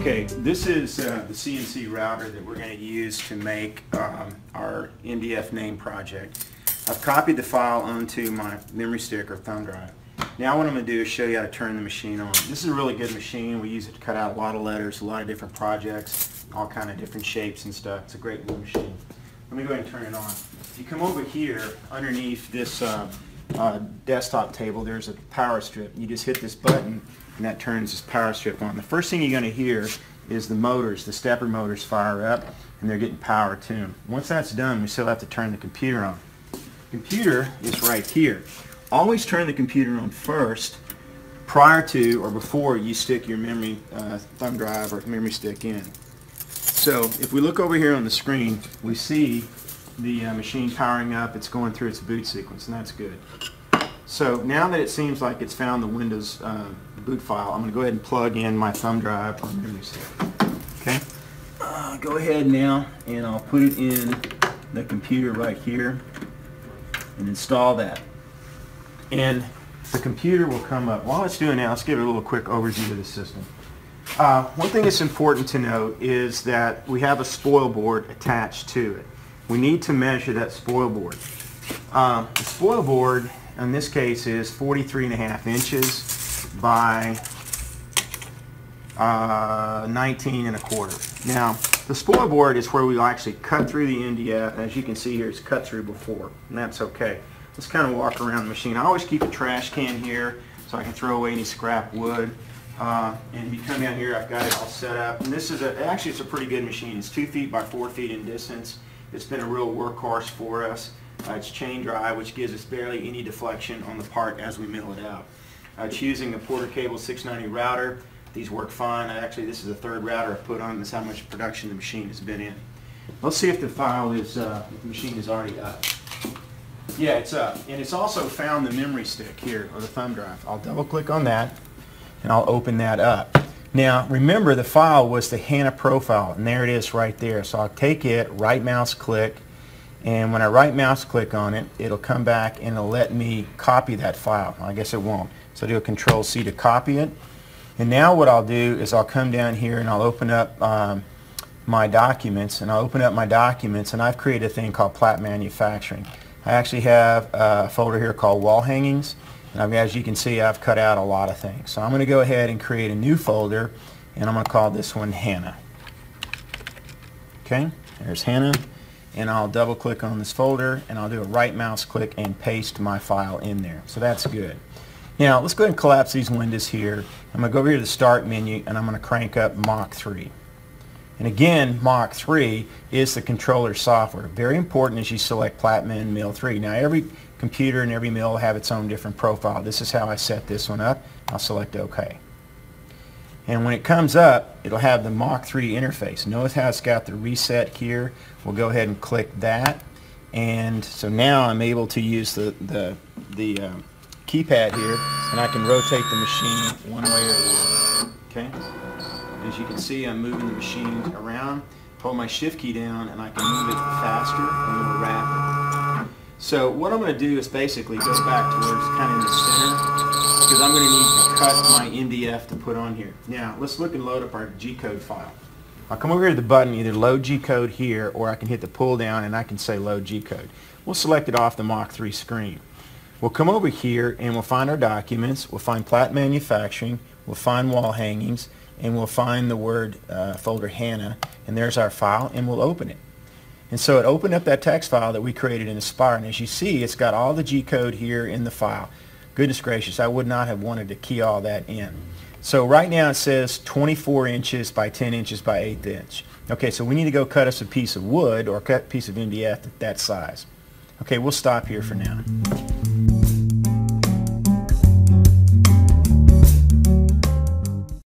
Okay, this is uh, the CNC router that we're going to use to make um, our MDF name project. I've copied the file onto my memory stick or thumb drive. Now what I'm going to do is show you how to turn the machine on. This is a really good machine. We use it to cut out a lot of letters, a lot of different projects, all kind of different shapes and stuff. It's a great little machine. Let me go ahead and turn it on. If you come over here underneath this uh, uh, desktop table, there's a power strip. You just hit this button and that turns this power strip on. The first thing you're going to hear is the motors, the stepper motors fire up and they're getting power to them. Once that's done, we still have to turn the computer on. Computer is right here. Always turn the computer on first prior to or before you stick your memory uh, thumb drive or memory stick in. So if we look over here on the screen, we see the uh, machine powering up. It's going through its boot sequence, and that's good. So now that it seems like it's found the Windows uh, boot file, I'm going to go ahead and plug in my thumb drive or memory stick. Okay. Uh, go ahead now, and I'll put it in the computer right here and install that. And the computer will come up. While it's doing that, let's give it a little quick overview of the system. Uh, one thing that's important to note is that we have a spoil board attached to it. We need to measure that spoil board. Uh, the spoil board in this case is 43 and a half inches by uh, 19 and a quarter. Now, the spoil board is where we actually cut through the MDF. As you can see here, it's cut through before, and that's okay. Let's kind of walk around the machine. I always keep a trash can here so I can throw away any scrap wood. Uh, and if you come down here, I've got it all set up. And this is a, actually it's a pretty good machine. It's two feet by four feet in distance. It's been a real workhorse for us. Uh, it's chain drive, which gives us barely any deflection on the part as we mill it out. Uh, it's using a Porter Cable 690 router. These work fine. Actually, this is the third router I've put on. This is how much production the machine has been in. Let's see if the file is, uh, the machine is already up. Yeah, it's up. And it's also found the memory stick here, or the thumb drive. I'll double click on that, and I'll open that up. Now, remember the file was the HANA profile, and there it is right there. So I'll take it, right mouse click, and when I right mouse click on it, it'll come back and it'll let me copy that file. I guess it won't. So I'll do a control C to copy it. And now what I'll do is I'll come down here and I'll open up um, my documents and I'll open up my documents and I've created a thing called Platt Manufacturing. I actually have a folder here called Wall Hangings and as you can see I've cut out a lot of things. So I'm going to go ahead and create a new folder and I'm going to call this one Hannah Okay, there's HANA and I'll double click on this folder and I'll do a right mouse click and paste my file in there. So that's good. Now let's go ahead and collapse these windows here. I'm going to go over here to the start menu and I'm going to crank up Mach 3. And again, Mach 3 is the controller software. Very important as you select Plattman Mill 3. Now every computer and every mill have its own different profile. This is how I set this one up. I'll select OK. And when it comes up, it'll have the Mach 3 interface. Notice how it's got the reset here. We'll go ahead and click that. And so now I'm able to use the, the, the uh, keypad here, and I can rotate the machine one way or the other. Okay? As you can see, I'm moving the machine around. Hold my shift key down, and I can move it faster and more rapid. So what I'm going to do is basically go back towards kind of the center because I'm going to need to cut my MDF to put on here. Now, let's look and load up our G-code file. I'll come over here to the button, either load G-code here, or I can hit the pull down and I can say load G-code. We'll select it off the Mach 3 screen. We'll come over here and we'll find our documents. We'll find Platt Manufacturing. We'll find wall hangings. And we'll find the word uh, folder HANA. And there's our file. And we'll open it. And so it opened up that text file that we created in Aspire. And as you see, it's got all the G-code here in the file. Goodness gracious, I would not have wanted to key all that in. So right now it says 24 inches by 10 inches by 8 inch. Okay, so we need to go cut us a piece of wood or cut a piece of MDF that size. Okay, we'll stop here for now.